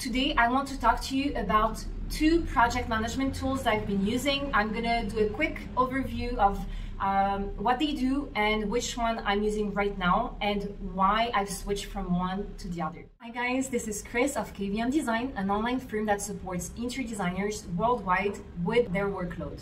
Today, I want to talk to you about two project management tools that I've been using. I'm gonna do a quick overview of um, what they do and which one I'm using right now and why I've switched from one to the other. Hi guys, this is Chris of KVM Design, an online firm that supports interior designers worldwide with their workload.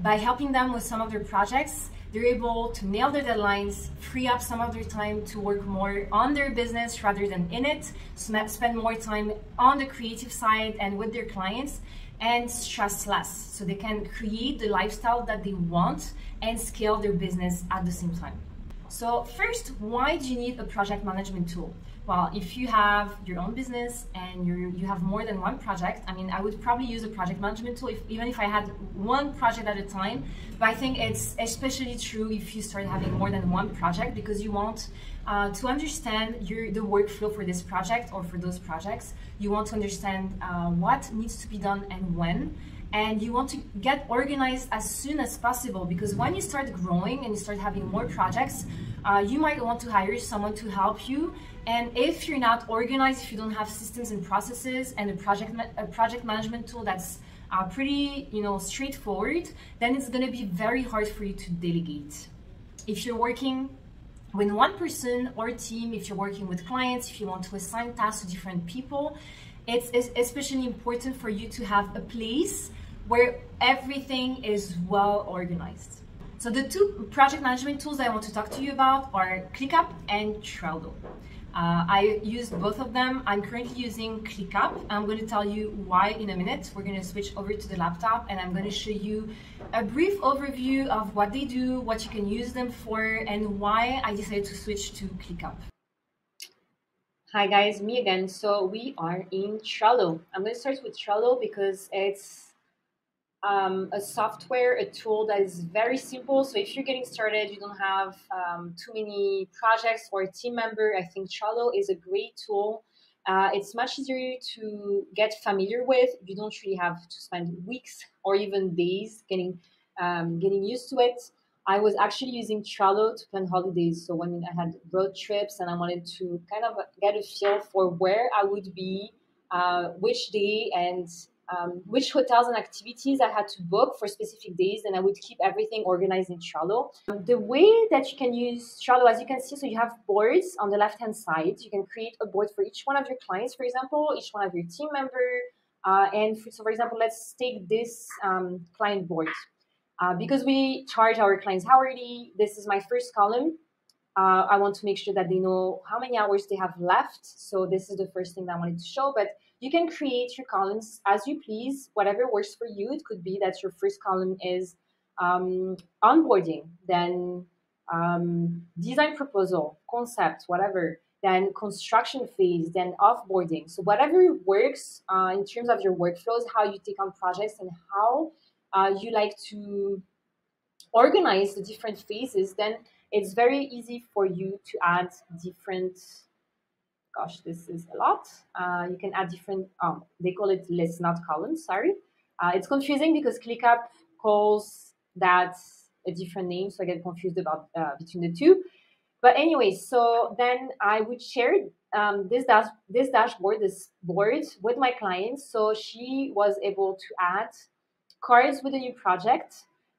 By helping them with some of their projects, they're able to nail their deadlines, free up some of their time to work more on their business rather than in it, spend more time on the creative side and with their clients, and stress less. So they can create the lifestyle that they want and scale their business at the same time. So first, why do you need a project management tool? Well, if you have your own business and you you have more than one project, I mean, I would probably use a project management tool if, even if I had one project at a time. But I think it's especially true if you start having more than one project because you want uh, to understand your the workflow for this project or for those projects. You want to understand uh, what needs to be done and when and you want to get organized as soon as possible because when you start growing and you start having more projects, uh, you might want to hire someone to help you. And if you're not organized, if you don't have systems and processes and a project a project management tool that's uh, pretty you know straightforward, then it's going to be very hard for you to delegate. If you're working with one person or team, if you're working with clients, if you want to assign tasks to different people, it's especially important for you to have a place where everything is well organized. So the two project management tools I want to talk to you about are ClickUp and Trello. Uh, I used both of them. I'm currently using ClickUp. I'm going to tell you why in a minute. We're going to switch over to the laptop and I'm going to show you a brief overview of what they do, what you can use them for, and why I decided to switch to ClickUp. Hi guys, me again. So we are in Trello. I'm going to start with Trello because it's um, a software, a tool that is very simple. So if you're getting started, you don't have um, too many projects or a team member, I think Trello is a great tool. Uh, it's much easier to get familiar with. You don't really have to spend weeks or even days getting um, getting used to it. I was actually using Trello to plan holidays. So when I had road trips and I wanted to kind of get a feel for where I would be, uh, which day, and um, which hotels and activities I had to book for specific days, and I would keep everything organized in Trello. The way that you can use Trello, as you can see, so you have boards on the left hand side. You can create a board for each one of your clients, for example, each one of your team member. Uh, and for, so, for example, let's take this um, client board. Uh, because we charge our clients hourly, this is my first column. Uh, I want to make sure that they know how many hours they have left. So this is the first thing that I wanted to show. But you can create your columns as you please, whatever works for you. It could be that your first column is um, onboarding, then um, design proposal, concept, whatever, then construction phase, then offboarding. So whatever works uh, in terms of your workflows, how you take on projects and how uh, you like to organize the different phases, then it's very easy for you to add different gosh, this is a lot. Uh, you can add different, um, they call it lists, not columns, sorry. Uh, it's confusing because ClickUp calls that a different name, so I get confused about uh, between the two. But anyway, so then I would share um, this dash this dashboard, this board with my client. So she was able to add cards with a new project.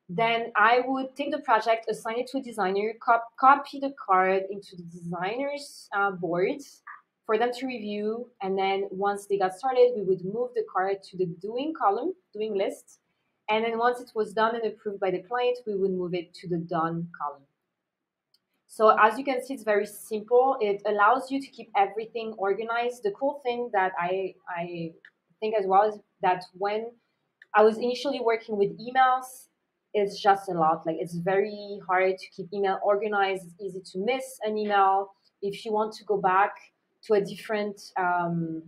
Then I would take the project, assign it to a designer, cop- copy the card into the designer's uh, board, for them to review. And then once they got started, we would move the card to the doing column, doing list. And then once it was done and approved by the client, we would move it to the done column. So as you can see, it's very simple. It allows you to keep everything organized. The cool thing that I, I think as well is that when I was initially working with emails, it's just a lot. Like it's very hard to keep email organized. It's easy to miss an email. If you want to go back to a different um,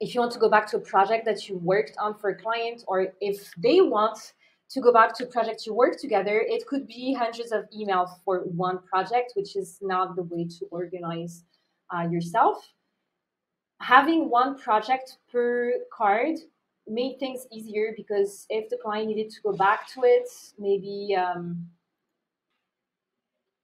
if you want to go back to a project that you worked on for a client or if they want to go back to a project you work together it could be hundreds of emails for one project which is not the way to organize uh, yourself having one project per card made things easier because if the client needed to go back to it maybe um,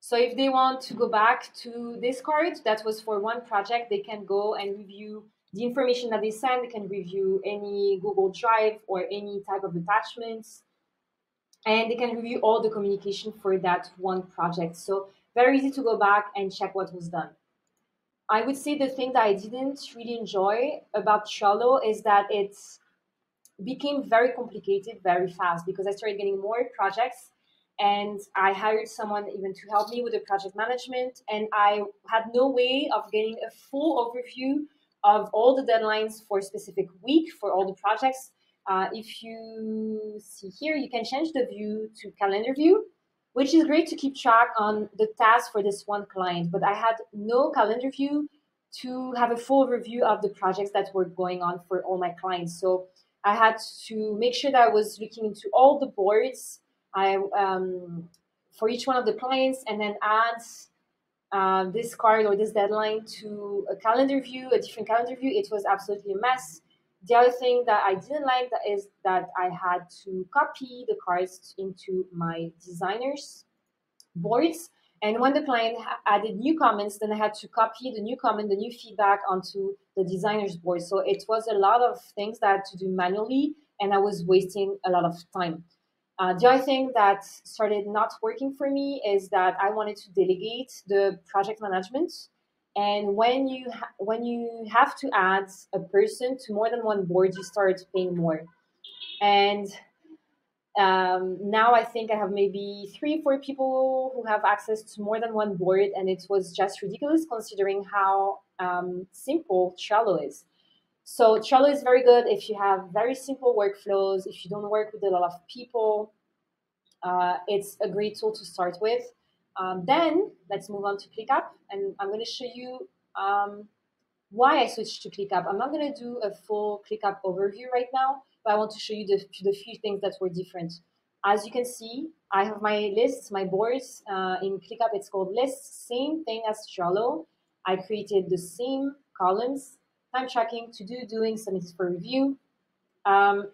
so if they want to go back to this card that was for one project, they can go and review the information that they send. They can review any Google Drive or any type of attachments. And they can review all the communication for that one project. So very easy to go back and check what was done. I would say the thing that I didn't really enjoy about Trello is that it became very complicated very fast because I started getting more projects and I hired someone even to help me with the project management. And I had no way of getting a full overview of all the deadlines for a specific week for all the projects. Uh, if you see here, you can change the view to calendar view which is great to keep track on the tasks for this one client. But I had no calendar view to have a full review of the projects that were going on for all my clients. So I had to make sure that I was looking into all the boards I um, for each one of the clients, and then add uh, this card or this deadline to a calendar view, a different calendar view. It was absolutely a mess. The other thing that I didn't like that is that I had to copy the cards into my designers boards. And when the client added new comments, then I had to copy the new comment, the new feedback onto the designer's board. So it was a lot of things that I had to do manually, and I was wasting a lot of time. Uh, the other thing that started not working for me is that I wanted to delegate the project management and when you when you have to add a person to more than one board, you start paying more. And um, now I think I have maybe three, four people who have access to more than one board, and it was just ridiculous considering how um, simple Trello is. So Trello is very good if you have very simple workflows, if you don't work with a lot of people. Uh, it's a great tool to start with. Um, then let's move on to ClickUp, and I'm going to show you um, why I switched to ClickUp. I'm not going to do a full ClickUp overview right now, but I want to show you the, the few things that were different. As you can see, I have my lists, my boards. Uh, in ClickUp, it's called lists. Same thing as Trello. I created the same columns, time tracking, to do, doing, submitted for review. Um,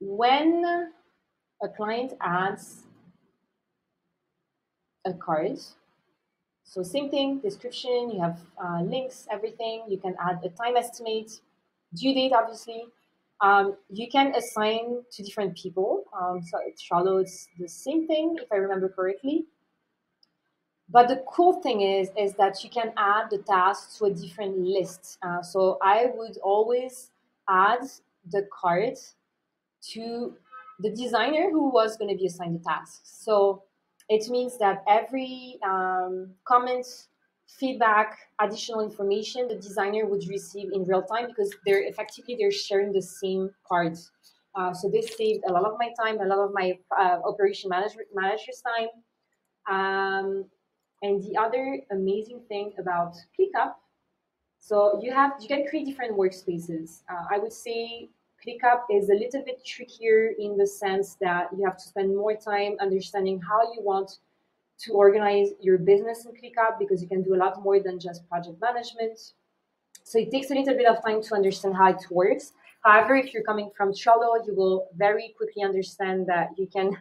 when a client adds a card. So same thing, description, you have uh, links, everything. You can add a time estimate, due date, obviously. Um, you can assign to different people. Um, so it's Trello, it's the same thing, if I remember correctly. But the cool thing is, is that you can add the tasks to a different list. Uh, so I would always add the card to the designer who was going to be assigned the task. So it means that every um, comment, feedback, additional information the designer would receive in real time because they're effectively they're sharing the same cards. Uh, so this saved a lot of my time, a lot of my uh, operation manager, manager's time. Um, and the other amazing thing about ClickUp, so you have you can create different workspaces. Uh, I would say ClickUp is a little bit trickier in the sense that you have to spend more time understanding how you want to organize your business in ClickUp because you can do a lot more than just project management. So it takes a little bit of time to understand how it works. However, if you're coming from Trello, you will very quickly understand that you can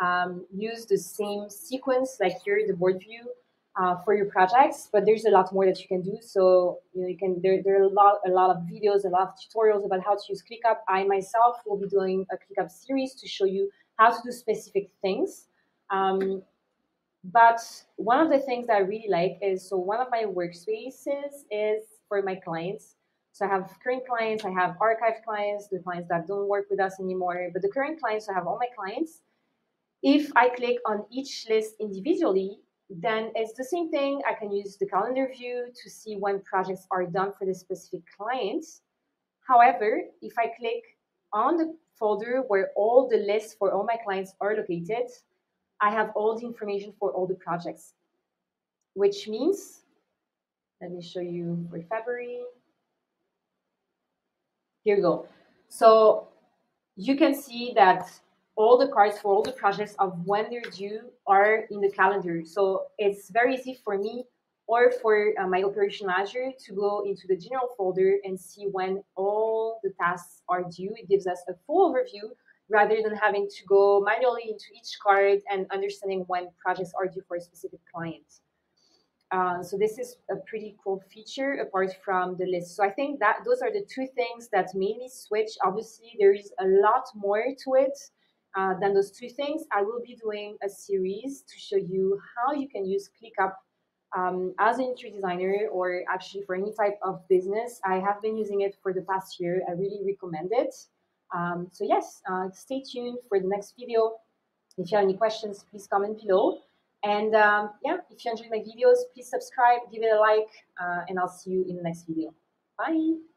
um, use the same sequence, like here, the board view, uh, for your projects, but there's a lot more that you can do. So you know you can there, there are a lot a lot of videos, a lot of tutorials about how to use ClickUp. I myself will be doing a ClickUp series to show you how to do specific things. Um, but one of the things that I really like is so one of my workspaces is for my clients. So I have current clients, I have archived clients, the clients that don't work with us anymore. But the current clients, I have all my clients. If I click on each list individually, then it's the same thing. I can use the calendar view to see when projects are done for the specific client. However, if I click on the folder where all the lists for all my clients are located, I have all the information for all the projects, which means, let me show you for February. Here we go. So you can see that all the cards for all the projects of when they're due are in the calendar. So it's very easy for me or for uh, my operation manager to go into the general folder and see when all the tasks are due. It gives us a full overview rather than having to go manually into each card and understanding when projects are due for a specific client. Uh, so this is a pretty cool feature apart from the list. So I think that those are the two things that me switch. Obviously, there is a lot more to it uh, than those two things. I will be doing a series to show you how you can use ClickUp um, as an interior designer or actually for any type of business. I have been using it for the past year. I really recommend it. Um, so yes, uh, stay tuned for the next video. If you have any questions, please comment below. And um, yeah, if you enjoyed my videos, please subscribe, give it a like, uh, and I'll see you in the next video. Bye!